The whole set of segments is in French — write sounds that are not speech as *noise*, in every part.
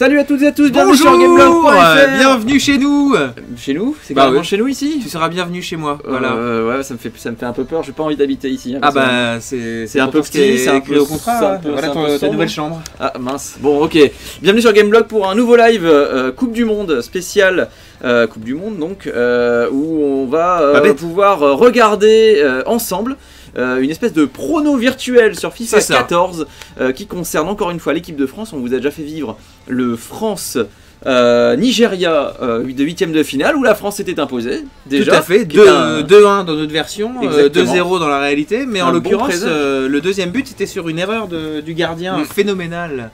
Salut à toutes et à tous, bienvenue Bonjour, sur Gameblog.fr. euh, bienvenue chez nous. Chez nous C'est Bah carrément oui. chez nous ici Tu seras bienvenu chez moi. Voilà. Euh, ouais, ça me, fait, ça me fait un peu peur, j'ai pas envie d'habiter ici. hein, ah bah c'est un peu petit, est c'est un peu- au contrat. peu- voilà ton- ta nouvelle chambre. Ah mince. Bon, ok. Bienvenue sur Gameblog pour un nouveau live euh, Coupe du Monde spécial euh, Coupe du Monde donc euh, où on va euh, pouvoir euh, regarder euh, ensemble. euh, une espèce de prono virtuel sur FIFA C'est ça. 14 euh, qui concerne encore une fois l'équipe de France. On vous a déjà fait vivre le France euh, Nigeria euh, de huitième de finale où la France s'était imposée déjà. Tout à fait. qui est un- 2-1 dans notre version, euh, Exactement. 2-0 dans la réalité. Mais Un en l'occurrence, euh, le deuxième but était sur une erreur de- du gardien Mm. phénoménal.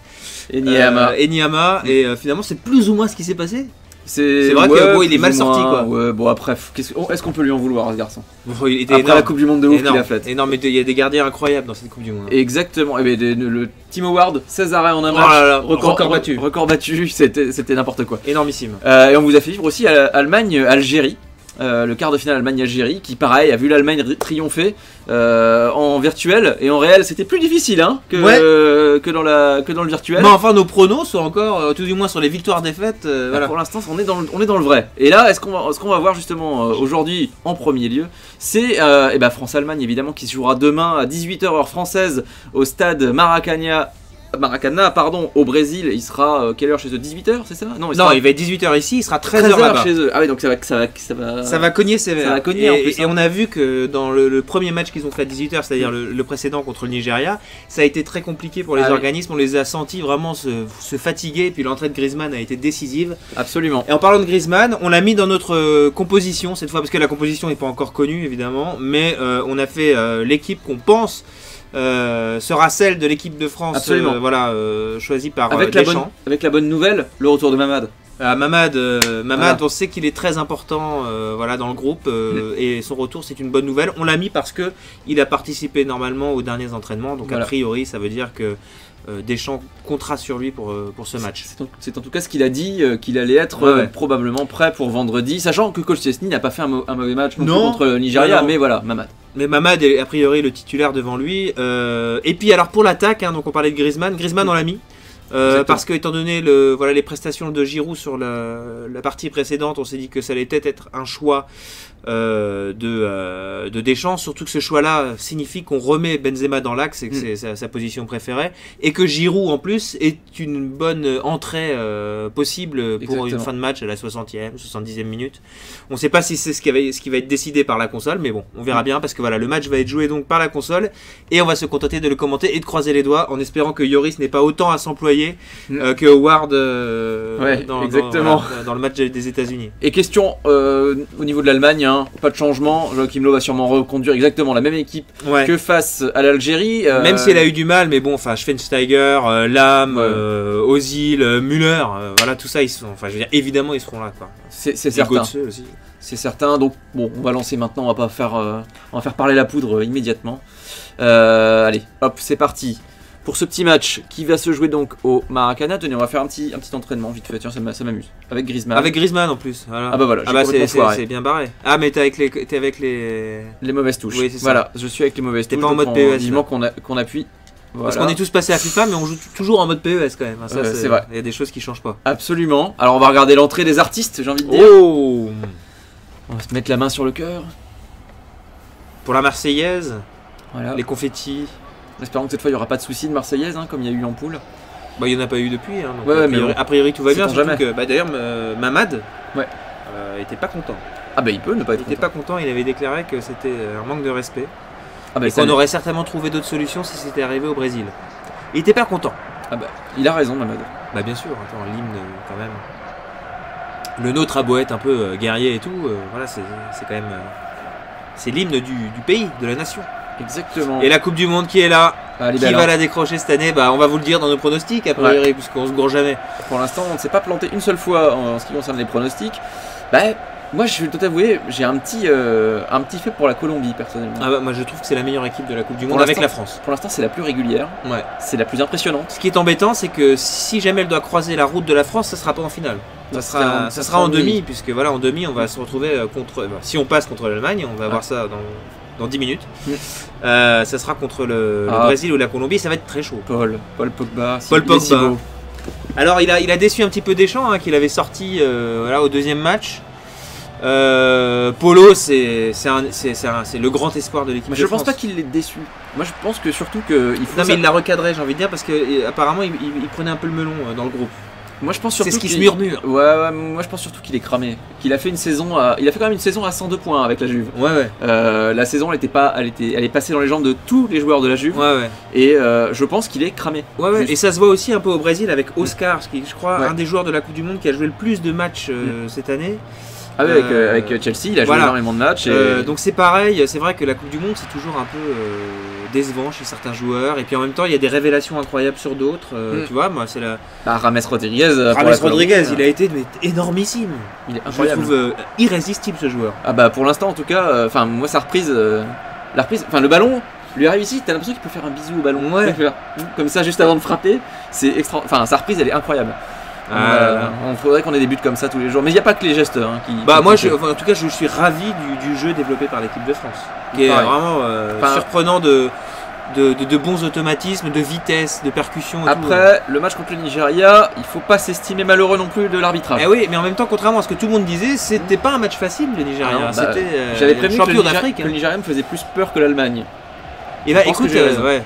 Et Niama. Euh, Enyama. Et euh, finalement, c'est plus ou moins ce qui s'est passé. C'est vrai que, bon, il est mal sorti, moins, quoi. Ouais, bon après, qu'est-ce que- oh, est-ce qu'on peut lui en vouloir ce garçon? Bon, il était Après énorme. la Coupe du Monde de ouf qu'il a faite. Énorme, mais il y a des gardiens incroyables dans cette Coupe du Monde. Exactement. Et ben, des- le Team Award, 16 arrêts en un Oh match. là là, record, record battu. Record battu, *laughs* c'était n'importe quoi. Énormissime. Euh, et on vous a fait vivre aussi à- Allemagne-Algérie. euh, le quart de finale Allemagne-Algérie, qui pareil a vu l'Allemagne ri- triompher euh, en virtuel et en réel c'était plus difficile hein, que, Ouais. euh, que, dans la, que dans le virtuel. Mais enfin, nos pronos sont encore, euh, tout du moins sur les victoires-défaites. euh, Voilà. voilà. Pour l'instant, on est dans le, on est dans le vrai. Et là, est-ce qu'on va, ce qu'on va voir justement euh, aujourd'hui en premier lieu, c'est euh, eh ben, France-Allemagne évidemment qui se jouera demain à 18h heure française au stade Maracana, Maracana pardon, au Brésil. Il sera euh, quelle heure chez eux? 18h, c'est ça? Non, sera il va être 18h ici, il sera 13h 13h là-bas. chez eux. Ah oui, donc ça va, ça va, ça va. Ça va cogner sévère. Ça va cogner, et, en plus, et hein. on a vu que dans le, le premier match qu'ils ont fait à 18h, c'est-à-dire le, le précédent contre le Nigeria, ça a été très compliqué pour les Ah oui. organismes. On les a sentis vraiment se, se fatiguer. Et puis l'entrée de Griezmann a été décisive. Absolument. Et en parlant de Griezmann, on l'a mis dans notre euh, composition cette fois, parce que la composition n'est pas encore connue évidemment, mais euh, on a fait euh, l'équipe qu'on pense. Euh, sera celle de l'équipe de France, euh, voilà, euh, choisie par Avec la, bonne, avec la bonne nouvelle, le retour de Mamad. Ah, Mamad, Mamad Voilà. on sait qu'il est très important voilà, dans le groupe et son retour c'est une bonne nouvelle. On l'a mis parce que il a participé normalement aux derniers entraînements, donc Voilà. a priori ça veut dire que Deschamps comptera sur lui pour, euh, pour ce match. C'est en, tout cas ce qu'il a dit, euh, qu'il allait être Ouais, euh, probablement prêt pour vendredi, sachant que Coach Chesney n'a pas fait un, mau- un mauvais match non plus Non. contre le Nigeria, Non, mais voilà, Mamad. Mais Mamad est a priori le titulaire devant lui. euh, et puis alors pour l'attaque, hein, donc on parlait de Griezmann, Griezmann on l'a mis. Euh, parce que étant donné le, voilà, les prestations de Giroud sur la, la partie précédente, on s'est dit que ça allait peut-être être un choix euh, de, euh, de Deschamps, surtout que ce choix-là signifie qu'on remet Benzema dans l'axe et que Mm. c'est sa, sa position préférée, et que Giroud en plus est une bonne entrée euh, possible pour Exactement. une fin de match à la 60e, 70e minute. On ne sait pas si c'est ce qui, va, ce qui va être décidé par la console, mais bon, on verra Mm. bien parce que voilà, le match va être joué donc par la console et on va se contenter de le commenter et de croiser les doigts en espérant que Yoris n'ait pas autant à s'employer Mm. euh, que Howard euh, Ouais, dans, le match des États-Unis. Et question euh, au niveau de l'Allemagne, hein, pas de changement. Joachim va sûrement reconduire exactement la même équipe Ouais. que face à l'Algérie. euh, Même si elle a eu du mal, mais bon, enfin, Schweinsteiger, euh, Lam, Ouais. euh, Ozil, euh, Müller, voilà, tout ça, ils sont, enfin, je veux dire, évidemment, ils seront là, quoi. c'est certain. C'est certain. Donc bon, on va lancer maintenant. On va pas faire, on va faire parler la poudre immédiatement. Allez, hop, c'est parti. Pour ce petit match qui va se jouer donc au Maracana, tenez, on va faire un petit, un petit entraînement vite fait. Tiens, ça m'a- ça m'amuse. Avec Griezmann. Avec Griezmann en plus. Voilà. Ah bah voilà, Ah bah c'est- bien barré. Ah mais t'es avec les, t'es avec les. les mauvaises touches. Oui, ça. voilà, je suis avec les mauvaises T'es touches. pas en mode PES, Vivement qu'on appuie. Parce qu'on est tous passés à FIFA, mais on joue toujours en mode PES quand même. Ça, Ouais, c'est vrai. Il y a des choses qui changent pas. Absolument. Alors on va regarder l'entrée des artistes, j'ai envie de dire. Oh On va se mettre la main sur le cœur. Pour la Marseillaise, Voilà. les confettis. Espérons que cette fois il n'y aura pas de soucis de Marseillaise, hein, comme il y a eu en poule. Bah, il n'y en a pas eu depuis. Hein, donc Ouais, a, mais priori, bon. a priori, tout va bien. Surtout que, bah, D'ailleurs, euh, Mamad Ouais. euh, était pas content. Ah bah il peut ne pas Il être était content. pas content. Il avait déclaré que c'était un manque de respect. Ah bah, et qu'on aurait certainement trouvé d'autres solutions si c'était arrivé au Brésil. Il était pas content. Ah bah, il a raison, Mamad. Bah bien sûr, attends, l'hymne euh, quand même. Le nôtre a beau être un peu euh, guerrier et tout, euh, voilà, c'est c'est quand même. euh, c'est l'hymne du, du pays, de la nation. Exactement. Et la Coupe du Monde qui est là, Ah, qui va hein. la décrocher cette année, bah on va vous le dire dans nos pronostics a priori, puisqu'on se gourre jamais. Pour l'instant, on ne s'est pas planté une seule fois en, ce qui concerne les pronostics. Bah, moi, je vais tout avouer, j'ai un petit, euh, un petit fait pour la Colombie, personnellement. Ah bah, moi je trouve que c'est la meilleure équipe de la Coupe du Monde avec la France. Pour l'instant, c'est la plus régulière, Ouais. c'est la plus impressionnante. Ce qui est embêtant, c'est que si jamais elle doit croiser la route de la France, ça sera pas en finale. Ça Ça sera, ça sera en sera en demi, puisque voilà, en demi, on va se retrouver euh, contre. bah, si on passe contre l'Allemagne, on va Ah. voir ça dans, dans 10 minutes. Euh, ça sera contre le, le Ah. Brésil ou la Colombie, ça va être très chaud. Paul, Paul Pogba, Paul Pogba. Alors il a, il a déçu un petit peu Deschamps, hein, qu'il avait sorti euh, voilà, au deuxième match. Euh, Polo, c'est le grand espoir de l'équipe Mais de je pense France. pas qu'il l'ait déçu. Moi, je pense que surtout que il faut. Non mais ça- il l'a recadré, j'ai envie de dire, parce que apparemment il, il- il prenait un peu le melon dans le groupe. Moi, je pense surtout C'est ce qui se qu'il- murmure. Ouais, ouais, moi je pense surtout qu'il est cramé. Qu'il a fait une saison, à... il a fait quand même une saison à 102 points avec la Juve. Ouais ouais. Euh, la saison, elle était pas, elle était, elle est passée dans les jambes de tous les joueurs de la Juve. Ouais ouais. Et euh, je pense qu'il est cramé. Ouais, ouais. Juste. Et ça se voit aussi un peu au Brésil avec Oscar, qui est, je crois, Ouais. un des joueurs de la Coupe du Monde qui a joué le plus de matchs euh, cette année. Ah avec, avec Chelsea, il a joué voilà. énormément de matchs. Et... Donc c'est pareil, c'est vrai que la Coupe du Monde c'est toujours un peu décevant chez certains joueurs. Et puis en même temps, il y a des révélations incroyables sur d'autres. euh, Mm. Tu vois, moi c'est la. bah, Rames Rodriguez. euh, Rames Rodriguez, euh, il a été mais, énormissime. il est Je le incroyable. trouve euh, irrésistible ce joueur. Ah bah pour l'instant en tout cas, euh, enfin moi sa reprise, euh, la reprise, enfin le ballon lui arrive ici, t'as l'impression qu'il peut faire un bisou au ballon. Ouais. Comme ça juste avant de frapper, c'est extra, enfin sa reprise elle est incroyable. Ah, Euh, on faudrait qu'on ait des buts comme ça tous les jours, mais il n'y a pas que les gestes hein, qui. Bah qui moi, comptent. je, enfin, en tout cas, je suis ravi du, du jeu développé par l'équipe de France, qui est vraiment euh, Enfin- surprenant de, de, de- de bons automatismes, de vitesse, de percussion. et tout. Après le match contre le Nigeria, il faut pas s'estimer malheureux non plus de l'arbitrage. Eh oui, mais en même temps, contrairement à ce que tout le monde disait, c'était pas un match facile le Nigeria. Ah bah, c'était euh, J'avais prévenu que le, que hein. le Nigeria me faisait plus peur que l'Allemagne. Et je pense écoute, euh, ouais,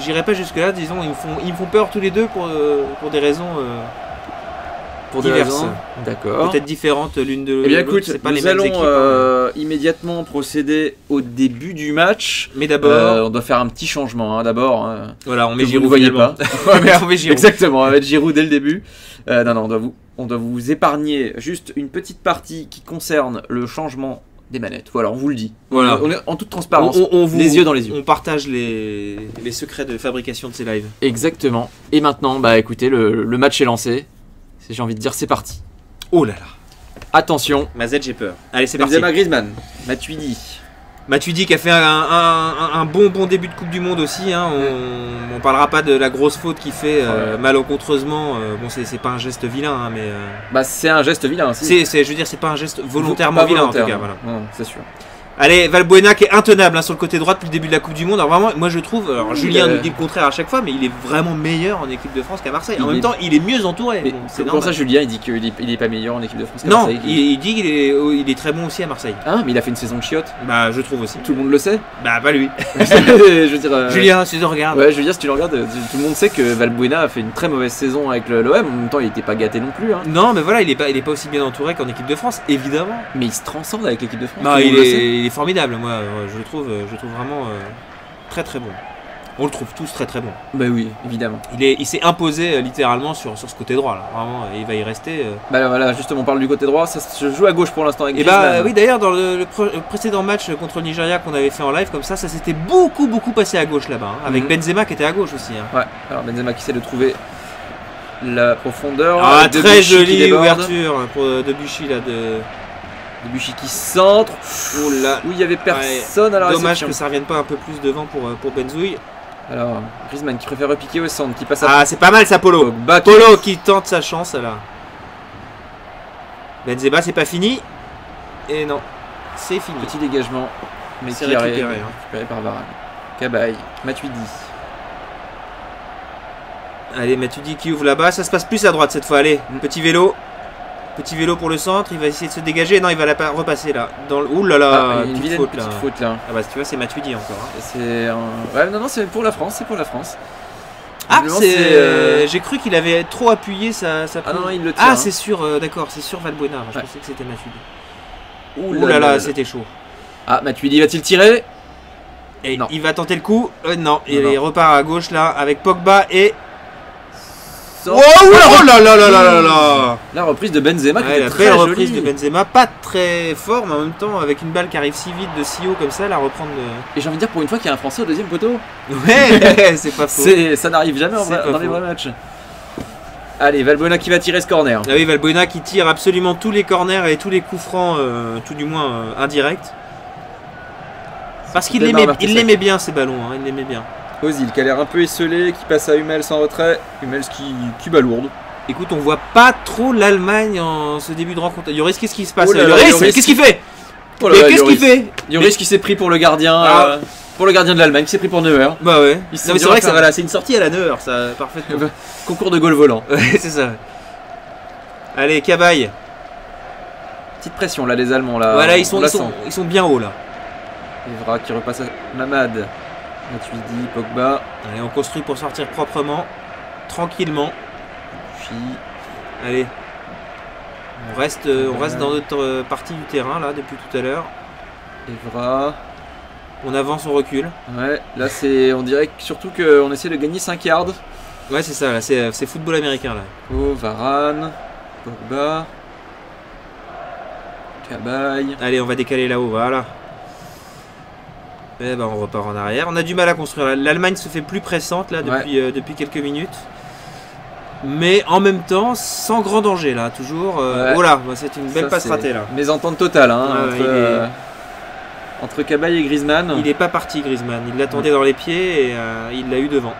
j'irai pas jusque là. Disons, ils me font, ils me font peur tous les deux pour, euh, pour des raisons euh, Pour des Diverses. raisons. D'accord. peut-être différentes l'une de Eh bien l'autre. écoute, c'est pas nous les allons équipes. hein. euh, immédiatement procéder au début du match. Mais d'abord, Euh, on doit faire un petit changement hein, d'abord. hein. voilà, on met vous ne Giroud. voyez pas. *laughs* On met Giroud. Exactement, on va mettre Giroud dès le début. Euh, non, non, on doit, vous, on doit vous épargner juste une petite partie qui concerne le changement des manettes. Voilà, on vous le dit. Voilà. On est en toute transparence. On- on- on vous- les yeux dans les yeux. On partage les, les secrets de fabrication de ces lives. Exactement. Et maintenant, bah écoutez, le, le match est lancé. J'ai envie de dire, c'est parti. Oh là là. Attention. Mazet, j'ai peur. Allez, c'est parti. Benzema Griezmann, Matuidi. Matuidi qui a fait un, un- un- un bon bon début de Coupe du Monde aussi. hein. On, on parlera pas de la grosse faute qu'il fait euh, Ouais. malencontreusement. euh, bon, c'est c'est pas un geste vilain, hein, mais euh, Bah c'est un geste vilain aussi. c'est, c'est- je veux dire, c'est pas un geste volontairement Pas vilain volontaire, en tout cas. Voilà. Non, c'est sûr. Allez, Valbuena qui est intenable hein, sur le côté droit depuis le début de la Coupe du Monde. Alors vraiment, moi je trouve, alors Oui, Julien euh, nous dit le contraire à chaque fois, mais il est vraiment meilleur en équipe de France qu'à Marseille. En même temps, il est mieux entouré. C'est pour ça Julien il dit qu'il est, il est pas meilleur en équipe de France. qu'à Non, Marseille. il, il dit qu'il est, oh, il est très bon aussi à Marseille. Hein, mais il a fait une saison de chiotte. Bah, je trouve aussi. Tout le monde le sait. Bah, pas lui. *laughs* je veux dire. euh, Julien, si tu regardes. Ouais, dire, si tu le regardes, euh, tout le monde sait que Valbuena a fait une très mauvaise saison avec le- l'OM. En même temps, il était pas gâté non plus. Hein. Non, mais voilà, il est pas, il est pas aussi bien entouré qu'en équipe de France, évidemment. Mais il se transcende avec l'équipe de France. Non, le le il est formidable. Moi, euh, je le trouve, euh, je le trouve vraiment euh, très très bon. On le trouve tous très très bon. Bah oui, évidemment. Il est, il s'est imposé euh, littéralement sur, sur ce côté droit là. Vraiment, et il va y rester. euh. Bah voilà, justement, on parle du côté droit. Ça se joue à gauche pour l'instant avec Et bah Griezmann. oui, d'ailleurs, dans le, le pre- le précédent match contre le Nigeria qu'on avait fait en live comme ça, ça s'était beaucoup beaucoup passé à gauche là-bas, hein, avec Mhm. Benzema qui était à gauche aussi. hein. Ouais, alors Benzema qui essaie de trouver la profondeur. Ah, très jolie ouverture pour Debuchy là de. Debuchy qui centre. Oh là. Où il y avait personne à la Dommage que ça revienne pas un peu plus devant pour, euh, pour Benzouille. Alors, Griezmann qui préfère repiquer au centre, qui passe à Ah, c'est pas mal ça, Polo. Pogba. Polo qui tente sa chance là. Benzema, c'est pas fini. Et non, c'est fini. Petit dégagement, mais C'est qui récupéré, arrive, hein. récupéré par Varane. Cabaye, Matuidi. Allez, Matuidi qui ouvre là-bas. Ça se passe plus à droite cette fois. Allez, Mm. petit vélo. Petit vélo pour le centre. Il va essayer de se dégager. Non, il va la pa- repasser là. Dans le... Ouh là là, Ah, petite vilaine faute petite là. faute là. Ah bah tu vois, c'est Matuidi encore. hein. C'est un... Ouais, non, non, c'est pour la France, c'est pour la France. Ah, c'est. euh, J'ai cru qu'il avait trop appuyé sa. sa Ah non, il le tient. Ah, hein. c'est sûr, euh, d'accord, c'est sûr Valbuena. Je Ouais. pensais que c'était Matuidi. Ouh Ouh là là, c'était chaud. Ah, Matuidi va-t-il tirer? Et Non. il va tenter le coup. Euh, non, il non. repart à gauche là avec Pogba et. Sort- Oh, là là là là là là La reprise de Benzema qui Ouais, était la très belle jolie. reprise de Benzema, pas très fort, mais en même temps, avec une balle qui arrive si vite de si haut comme ça, la reprendre. de- Et j'ai envie de dire pour une fois qu'il y a un Français au deuxième poteau. Ouais, *laughs* c'est pas faux. C'est, ça n'arrive jamais en vrai- dans les vrais matchs. Allez, Valbuena qui va tirer ce corner. Ah oui, Valbuena qui tire absolument tous les corners et tous les coups francs, euh, tout du moins euh, indirects. Parce qu'il Martessac. il l'aimait bien ces ballons, hein, il l'aimait bien. Ozil qui a l'air un peu esselé, qui passe à Hummels en retrait. Hummels qui, qui balourde. Écoute, on voit pas trop l'Allemagne en ce début de rencontre. Yoris, qu'est-ce qui se passe Oh là là, Yoris, qu'est-ce qu'il fait? Oh là Mais là, qu'est-ce qu'il fait? Lloris qui s'est pris pour le gardien. Ah. euh, pour le gardien de l'Allemagne qui s'est pris pour Neuer. Bah ouais. C'est vrai que ça, voilà, c'est une sortie à la Neuer, ça, parfaitement. *laughs* Concours de goal volant. Ouais, c'est ça. Allez, Cabaye. Petite pression là, les Allemands là. voilà, ils sont, ils, sont, ils sont bien hauts là. Evra qui repasse à Mamad. Matuidi, Pogba. Allez, on construit pour sortir proprement, tranquillement. Puis Allez. On reste, euh, on reste dans notre euh, partie du terrain là depuis tout à l'heure. Evra. On avance, on recule. Ouais, là c'est. On dirait surtout qu'on essaie de gagner 5 yards. Ouais, c'est ça, là, c'est c'est football américain là. Oh, Varane. Pogba. Cabaye. Allez, on va décaler là-haut, voilà. Eh ben, on repart en arrière. On a du mal à construire. L'Allemagne se fait plus pressante là depuis, euh, depuis quelques minutes. Mais en même temps, sans grand danger là, toujours. euh, Ouais. Oh c'est une belle Ça, passe ratée là. Mésentente totale hein, entre, il est- euh, entre Cabaye et Griezmann. Il est pas parti Griezmann, il l'attendait dans les pieds et euh, il l'a eu devant.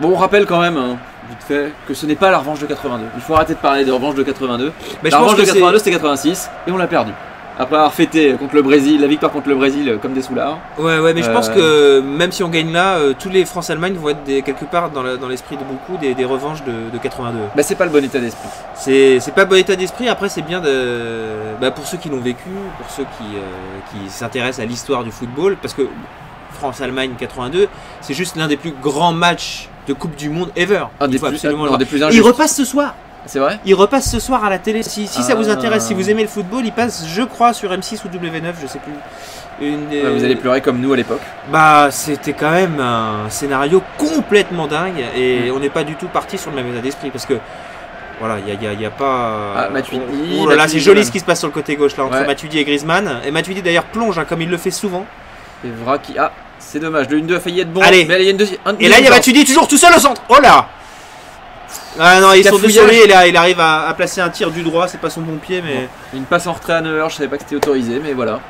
Bon, on rappelle quand même, hein, vite fait, que ce n'est pas la revanche de 82. Il faut arrêter de parler de revanche de 82. Mais la je pense revanche que de c'est 82, c'était 86 et on l'a perdu. Après avoir fêté contre le Brésil, la victoire contre le Brésil euh, comme des soulards. Ouais, ouais, mais je pense Euh, que même si on gagne là, euh, tous les France-Allemagne vont être des- quelque part dans l'esprit de beaucoup des, des revanches de, de 82. Bah, c'est pas le bon état d'esprit. C'est c'est pas bon état d'esprit. Après, c'est bien de. Bah, pour ceux qui l'ont vécu, pour ceux qui, euh, qui s'intéressent à l'histoire du football, parce que France-Allemagne 82, c'est juste l'un des plus grands matchs de Coupe du Monde ever. Un des plus, absolument le un voir. des plus Il repasse ce soir. C'est vrai Il repasse ce soir à la télé. Si, si ça vous Ah. intéresse, si vous aimez le football, il passe, je crois, sur M6 ou W9, je sais plus. Une Vous allez pleurer comme nous à l'époque. Bah, c'était quand même un scénario complètement dingue et Mm. on n'est pas du tout parti sur le même état d'esprit parce que voilà, il n'y a, a- y a pas. Ah, Matuidi, Oh, oh là là, c'est joli ce qui se passe sur le côté gauche là entre Ouais. Matuidi et Griezmann. Et Matuidi d'ailleurs plonge hein, comme il le fait souvent. Evra qui. Ah, c'est dommage. Le 1-2 a failli être bon. Allez. Mais il y a une deuxième. un Et là, il y a Matuidi toujours tout seul au centre. Oh là Ah non, ils sont Cafouillage. désolés, il, a- il arrive à, à placer un tir du droit, c'est pas son bon pied, mais. Une passe en retrait à 9h, je savais pas que c'était autorisé, mais voilà.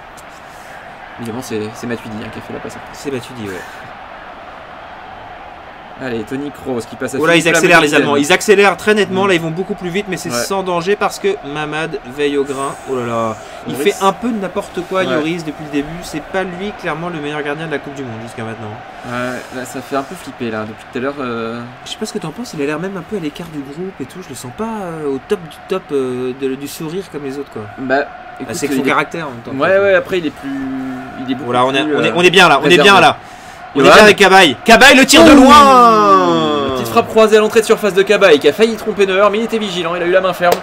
Évidemment, c'est c'est Matuidi hein, qui a fait la passe en retrait. C'est Matuidi, ouais. Allez, Tony Kroos qui passe à Oh là, ils accélèrent les Allemands. Ils accélèrent très nettement. Là, ils vont beaucoup plus vite, mais c'est Ouais. sans danger parce que Mamad veille au grain. Oh là là. Il fait un peu de n'importe quoi, Ouais. Lloris, depuis le début. C'est pas lui, clairement, le meilleur gardien de la Coupe du Monde jusqu'à maintenant. Ouais, là, ça fait un peu flipper là. Depuis tout à l'heure. euh, Je sais pas ce que t'en penses. Il a l'air même un peu à l'écart du groupe et tout. Je le sens pas euh, au top du top euh, de- du sourire comme les autres, quoi. Bah, Ah, c'est son est- caractère en même temps. Ouais, ouais, après il est plus. Il est beaucoup Voilà, on est, plus, on, est, on est bien là. On est bien là. On est Johan. bien avec Cabaye. Cabaye, le tir de Ouh. loin Petite frappe croisée à l'entrée de surface de Cabaye qui a failli tromper Neuer, mais il était vigilant, il a eu la main ferme.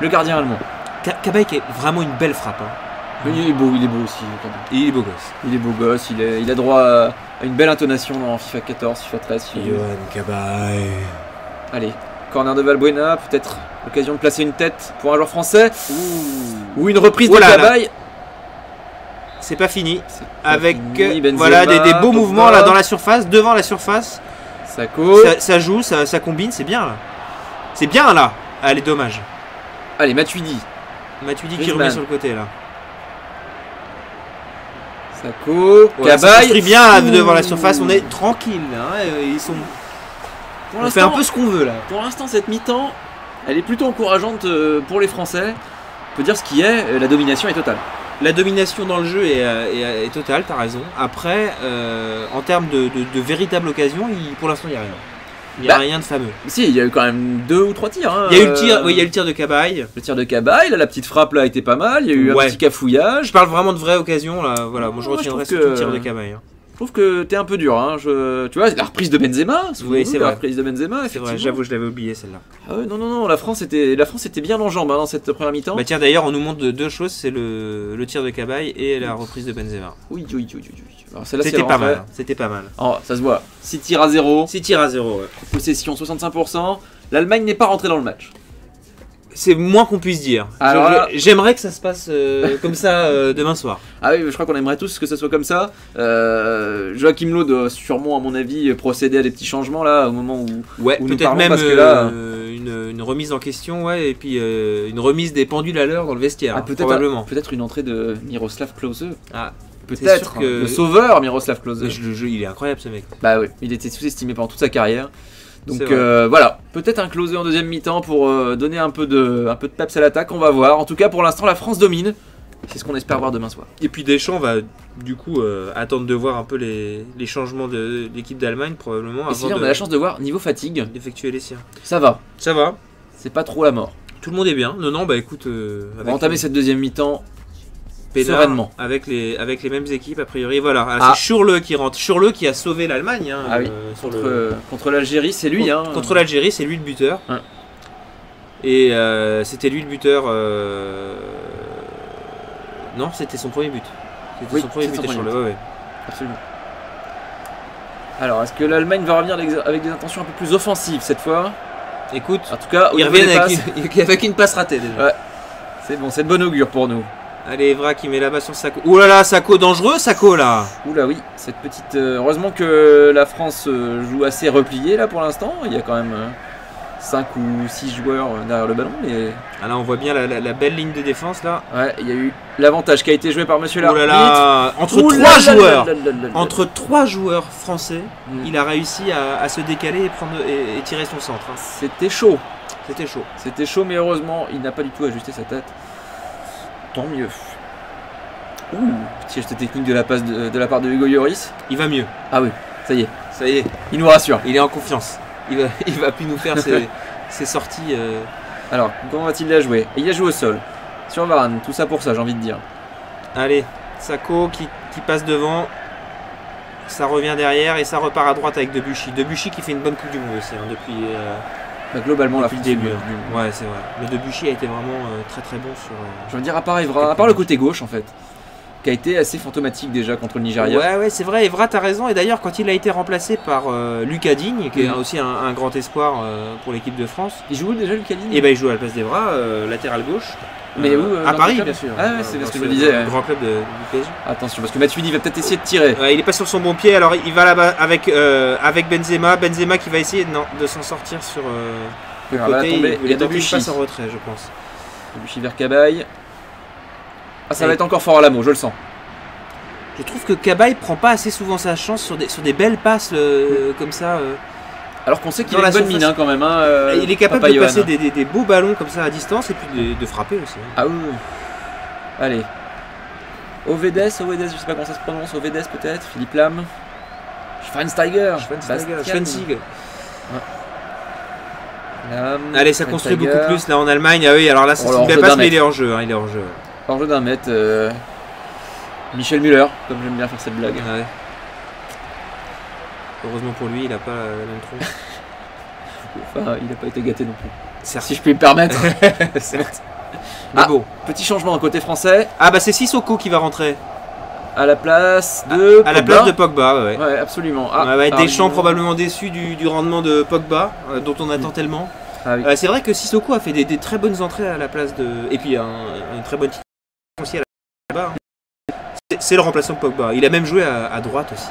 Le gardien allemand. Ca- Cabaye qui est vraiment une belle frappe. hein. Il est beau, il est beau aussi. Cabaye. Il est beau gosse. Il est beau gosse, il, est- il a droit à une belle intonation dans FIFA 14, FIFA 13. FIFA Cabaye. Allez, corner de Valbuena, peut-être l'occasion de placer une tête pour un joueur français. Ou une reprise Oh de là. Cabaye. C'est pas fini. Pas Avec fini, euh, Benzema, voilà des, des beaux Pogba, mouvements là dans la surface, devant la surface. Ça, ça joue, ça, ça combine, c'est bien là. C'est bien là. Allez, dommage. Allez, Matuidi. Matuidi qui remet sur le côté là. Ça Cabaye. construit bien Ouh. devant la surface, on est tranquille. hein, ils sont... Pour On fait un peu ce qu'on veut là. Pour l'instant, cette mi-temps, elle est plutôt encourageante euh, pour les Français. On peut dire ce qui est, euh, la domination est totale. La domination dans le jeu est, euh, est- est totale, t'as raison. Après, euh, en termes de, de, de véritable occasion, il- pour l'instant, il n'y a rien. Il n'y a Bah. rien de fameux. Si, il y a eu quand même deux ou trois tirs. hein, Il y a eu le euh, tir, oui, il y a eu le tir de Cabaye. le tir de Cabaye, là, la petite frappe là était pas mal. Il y a eu Ouais. un petit cafouillage. Je parle vraiment de vraie occasion là. Voilà, moi je retiendrai le que- tir de Cabaye. hein. Je trouve que t'es un peu dur. Hein. Je... Tu vois, la reprise de Benzema. Oui, c'est La vrai. reprise de Benzema, C'est vrai, j'avoue, je l'avais oublié celle-là. Ah ouais, non, non, non, la France était, la France était bien en jambes hein, dans cette première mi-temps. Bah tiens, d'ailleurs, on nous montre deux choses c'est le, le tir de Cabaye et la reprise de Benzema. Oui, oui, C'était pas mal. hein, C'était pas mal. Oh, ça se voit. 6 tirs à 0, 6 tirs à 0. possession 65%. L'Allemagne n'est pas rentrée dans le match. C'est moins qu'on puisse dire. Je- Alors je- J'aimerais que ça se passe euh, comme ça euh, *laughs* demain soir. Ah oui, je crois qu'on aimerait tous que ça soit comme ça. Euh, Joachim Lowe doit sûrement, à mon avis, procéder à des petits changements là, au moment où. Ouais, Où nous peut-être parlons, même parce que là- euh, une, une remise en question, ouais, et puis une remise des pendules à l'heure dans le vestiaire, Ah, peut-être, probablement. peut-être une entrée de Miroslav Klose. Ah, Peut-être sûr que- le sauveur Miroslav Klose. je- le jeu, il est incroyable ce mec. Bah oui, il était sous-estimé pendant toute sa carrière. Donc euh, voilà, peut-être un Klose en deuxième mi-temps pour euh, donner un peu de, un peu de peps à l'attaque. On va voir. En tout cas, pour l'instant, la France domine. C'est ce qu'on espère voir demain soir. Et puis Deschamps va du coup euh, attendre de voir un peu les, les changements de, de l'équipe d'Allemagne probablement Et si avant là, on a la chance de voir niveau fatigue, d'effectuer les siens. ça va. Ça va, C'est pas trop la mort. tout le monde est bien. Non, non, bah écoute, euh, On va entamer cette deuxième mi-temps. Avec les, avec les mêmes équipes a priori. Voilà, Ah, Ah. c'est Schurle qui rentre. Schurle qui a sauvé l'Allemagne hein, Ah oui, euh, Contre, le- contre l'Algérie, c'est lui. Hein. Contre l'Algérie, c'est lui le buteur. Et euh, c'était lui le buteur. euh, Non, c'était son premier but. C'était Oui, son premier but, son et premier Schurle, ouais, ouais. Absolument. Alors, est-ce que l'Allemagne va revenir avec- des intentions un peu plus offensives cette fois? Écoute, En tout cas, ils reviennent avec une, *laughs* avec une passe ratée déjà. Ouais. c'est bon, c'est de bon augure pour nous. Allez, Evra qui met là-bas sur Sako. Ouh là là, Sako dangereux, Sako là Oula oui, cette petite... euh, heureusement que la France euh, joue assez repliée là pour l'instant. Il y a quand même 5 ou 6 joueurs euh, derrière le ballon. Mais Ah là, on voit bien la, la- la belle ligne de défense là. ouais, il y a eu l'avantage qui a été joué par Monsieur là là, entre Ouh là trois là joueurs, là là là là là. entre trois joueurs français, Mm. il a réussi à, à se décaler et, prendre, et, et tirer son centre. hein. C'était chaud. C'était chaud. C'était chaud, mais heureusement, il n'a pas du tout ajusté sa tête. Tant mieux. Ouh, petit geste technique de la, passe de, de la part de Hugo Lloris. Il va mieux. Ah oui, ça y est, Ça y est, il nous rassure. il est en confiance. Il va, *laughs* il va plus nous faire ses, *laughs* ses sorties. euh. Alors, comment va-t-il la jouer? Il a joué au sol. Sur Varane, tout ça pour ça, j'ai envie de dire. Allez, Sako qui, qui passe devant. Ça revient derrière et ça repart à droite avec Debuchy. Debuchy qui fait une bonne Coupe du Monde aussi hein, depuis, euh, Bah, globalement, la France début. du-. Ouais, c'est vrai. Le Debuchy a été vraiment euh, très très bon sur. euh, Je veux dire, à part Evra, à part le côté gauche en fait, qui a été assez fantomatique déjà contre le Nigeria. Ouais, ouais, c'est vrai, Evra, t'as raison. Et d'ailleurs, quand il a été remplacé par euh, Lucas Digne, qui est Mhm. aussi un, un grand espoir euh, pour l'équipe de France, Il joue déjà Lucas Digne? Et ben il joue à la place d'Evra, euh, latéral gauche. Mais Euh, où, euh, À Paris, bien sûr. Ah ouais, Euh, c'est ce que je disais, ouais. Grand club de, PSG. Attention, parce que Matuidi va peut-être essayer de tirer. Ouais, il est pas sur son bon pied, alors il va là-bas avec, euh, avec Benzema. Benzema qui va essayer non, de s'en sortir sur euh, le côté. il y a Debuchy. passe en retrait, je pense. Debuchy vers Cabaye. Ah, ça va être encore fort à l'amo, je le sens. Je trouve que Cabaye prend pas assez souvent sa chance sur des, sur des belles passes euh, comme ça. Alors qu'on sait qu'il a une la bonne mine hein, quand même. hein, euh, il est capable Papa de passer des, des- des beaux ballons comme ça à distance et puis de, de frapper aussi. hein. Ah oui. Allez. Ovedes, Ovedes, je sais pas comment ça se prononce. Ovedes peut-être. Philippe Lam. Schweinsteiger. Schweinsteiger. Schweinsteiger. Lam, Allez, ça construit beaucoup plus là en Allemagne. Ah oui, alors là, c'est Oh, une belle passe, mais il est hors jeu. hein, il est hors jeu. Hors jeu d'un mètre. euh, Michel Muller, comme j'aime bien faire cette blague. Ouais. Heureusement pour lui, il a pas la même tronche. Enfin, il n'a pas été gâté non plus. Certes. Si je puis me permettre. *laughs* Certes. Mais Ah. bon. Petit changement côté français. Ah bah c'est Sissoko qui va rentrer. À la place de. À la Pogba. place de Pogba, ouais. Ouais, absolument. Ah, ah, Deschamps oui. probablement déçu du, du rendement de Pogba, euh, dont on attend tellement. Ah oui. Euh, c'est vrai que Sissoko a fait des, des très bonnes entrées à la place de. Et puis un- une très bonne aussi à la Pogba. C'est- C'est le remplaçant de Pogba. Il a même joué à, à droite aussi.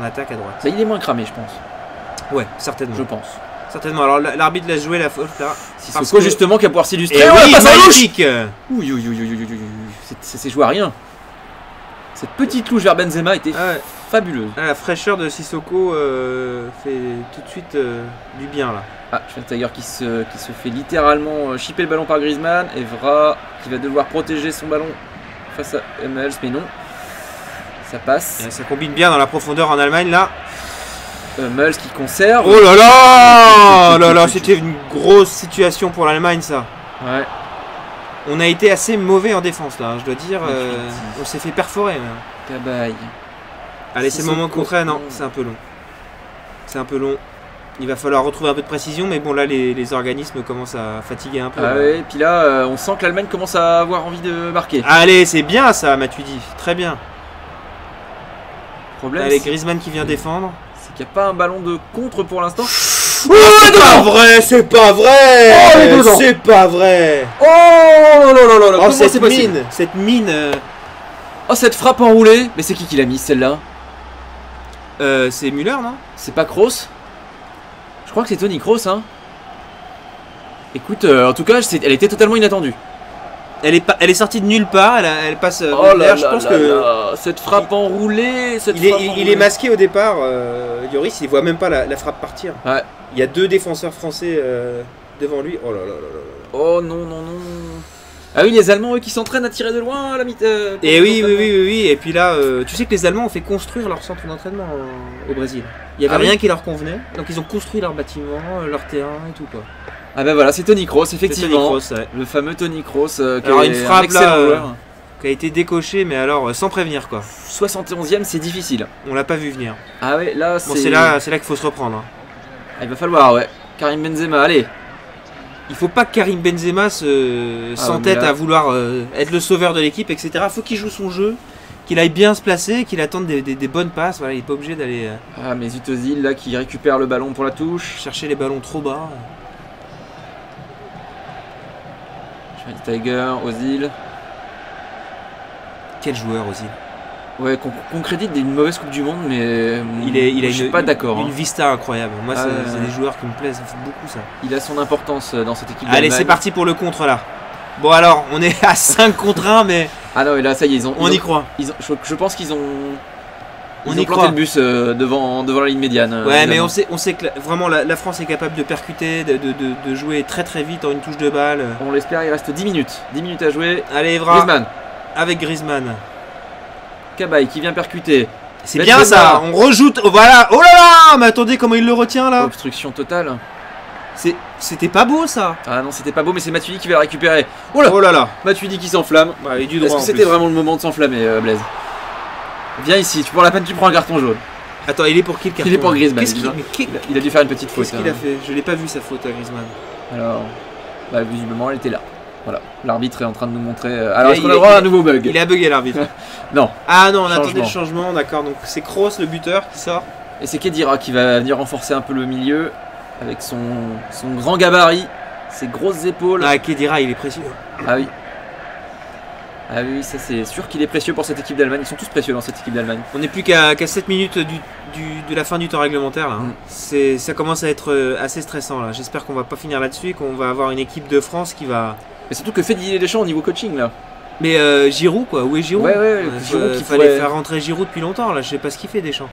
En attaque à droite. Bah, il est moins cramé, je pense. Ouais, certainement. Je pense. Certainement. Alors la- l'arbitre laisse jouer la faute là. Parce que- justement, qui va pouvoir s'illustrer. Et Oh, la oui, magnifique Ouh. C'est- joué à rien. Cette petite louche vers Benzema était Ah ouais. fabuleuse. Ah, La fraîcheur de Sissoko euh, fait tout de suite euh, du bien là. Ah, Schweinsteiger qui se, qui se fait littéralement euh, chipper le ballon par Griezmann. Evra qui va devoir protéger son ballon face à Hummels, mais non. Ça passe. Et ça combine bien dans la profondeur en Allemagne là. Hummels qui conserve. Oh là là *laughs* Oh là là, c'était une grosse situation pour l'Allemagne ça. Ouais. On a été assez mauvais en défense là, je dois dire. Euh, on s'est fait perforer. Cabaye. Allez, c'est le moment concret, non, c'est un peu long. C'est un peu long. Il va falloir retrouver un peu de précision, mais bon là les, les organismes commencent à fatiguer un peu. Ah ouais, et puis là, euh, on sent que l'Allemagne commence à avoir envie de marquer. Allez, c'est bien ça, Matuidi. Très bien. Problème, Avec Griezmann qui vient défendre. c'est qu'il n'y a pas un ballon de contre pour l'instant. Oh, c'est pas vrai, c'est pas vrai Oh. C'est pas vrai Oh là là là là Oh, cette mine Cette mine euh, Oh, cette frappe enroulée Mais c'est qui qui l'a mise celle-là? Euh, C'est Müller, non? C'est pas Kroos? Je crois que c'est Tony Kroos, hein. Écoute, euh, en tout cas, elle était totalement inattendue. Elle est, pas, elle est sortie de nulle part, elle, a- elle passe euh, Oh là je pense là que... là, Cette frappe enroulée cette Il est, il- masqué au départ, euh, Lloris, il voit même pas la, la frappe partir. Ouais. Il y a deux défenseurs français euh, devant lui. Oh là là là là. Oh non, non, non. Ah oui, les Allemands eux qui s'entraînent à tirer de loin à la mi- euh, Et oui, oui, oui, oui, oui. Et puis là, euh, tu sais que les Allemands ont fait construire leur centre d'entraînement euh, au Brésil. Il y avait Ah oui rien qui leur convenait, donc ils ont construit leur bâtiment, euh, leur terrain et tout quoi. Ah bah voilà, c'est Tony Kroos, effectivement. Toni Kroos, ouais. Le fameux Tony Kroos, qui Alors, une un frappe, là, joueur. Qui a été décoché, mais alors sans prévenir quoi. 71ème, c'est difficile. On l'a pas vu venir. Ah ouais, là Bon, c'est là, c'est là qu'il faut se reprendre. hein. Ah, il va falloir, ouais. Karim Benzema, allez. Il faut pas que Karim Benzema se Ah, s'entête à vouloir euh, être le sauveur de l'équipe, etc. Faut qu'il joue son jeu, qu'il aille bien se placer, qu'il attende des, des- des bonnes passes. Voilà, il est pas obligé d'aller euh, Ah, mais Özil là qui récupère le ballon pour la touche. chercher les ballons trop bas. Tiger, Ozil. Quel joueur Ozil? Ouais, qu'on crédite d'une mauvaise Coupe du Monde, mais Il, est, il a je suis une, pas d'accord. une hein. vista incroyable. Moi, Ah, c'est des joueurs qui me plaisent beaucoup ça. Il a son importance euh, dans cette équipe. Allez, c'est parti pour le contre là. Bon alors, on est à *laughs* 5 contre 1, mais Ah non, et là, ça y est, ils ont. on y croit. ils ont- je, je pense qu'ils ont. On ils ont y planté croit. le bus euh, devant, devant la ligne médiane. euh, Ouais, mais on sait, on sait que la- vraiment la, la France est capable de percuter, de, de- de- de jouer très très vite en une touche de balle. On l'espère, il reste 10 minutes. 10 minutes à jouer. Allez, Evra, Griezmann, avec Griezmann. Cabaye qui vient percuter. C'est bien ça, on rejoute. oh, voilà, oh là là, mais attendez comment il le retient là? Obstruction totale. C'était pas beau ça. Ah non, c'était pas beau, mais c'est Matuidi qui va le récupérer. Oh là Oh là là. Matuidi qui s'enflamme. Ouais, Est-ce que c'était vraiment le moment de s'enflammer, euh, Blaise? Viens ici, tu prends la peine, tu prends un carton jaune. Attends, il est pour qui le carton Il est pour Griezmann, il a- Il dû faire une petite faute. qu'est-ce qu'il hein. a fait? Je l'ai pas vu sa faute à Griezmann. Alors, bah, visiblement, elle était là. Voilà, l'arbitre est en train de nous montrer. euh, Alors, est-ce qu'on a droit à un nouveau bug Il a bugué l'arbitre. *laughs* Non. Ah non, on attendait le changement, d'accord. Donc c'est Kroos le buteur qui sort. Et c'est Kedira qui va venir renforcer un peu le milieu avec son, son grand gabarit, ses grosses épaules. Ah, Kedira, il est précieux. Ah oui. Ah oui, ça c'est sûr qu'il est précieux pour cette équipe d'Allemagne. Ils sont tous précieux dans cette équipe d'Allemagne. On n'est plus qu'à 7 minutes du, du- de la fin du temps réglementaire là. hein. Mm. Ça commence à être euh, assez stressant là. J'espère qu'on va pas finir là-dessus et qu'on va avoir une équipe de France qui va. Mais surtout que fait Didier Deschamps au niveau coaching là. Mais euh, Giroud quoi, où est Giroud Ouais, ouais, Euh, Giroud euh, qui fallait pourrait- faire rentrer Giroud depuis longtemps là. Je sais pas ce qu'il fait Deschamps.